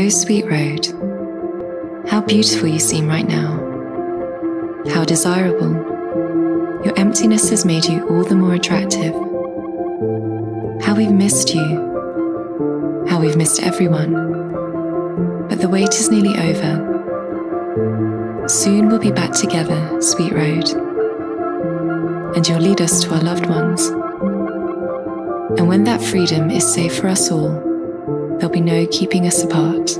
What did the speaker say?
Oh, sweet road, how beautiful you seem right now. How desirable. Your emptiness has made you all the more attractive. How we've missed you. How we've missed everyone. But the wait is nearly over. Soon we'll be back together, sweet road. And you'll lead us to our loved ones. And when that freedom is safe for us all, There'll be no keeping us apart.